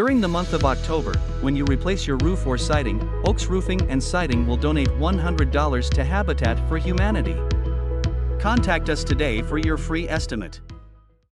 During the month of October, when you replace your roof or siding, Oaks Roofing and Siding will donate $100 to Habitat for Humanity. Contact us today for your free estimate.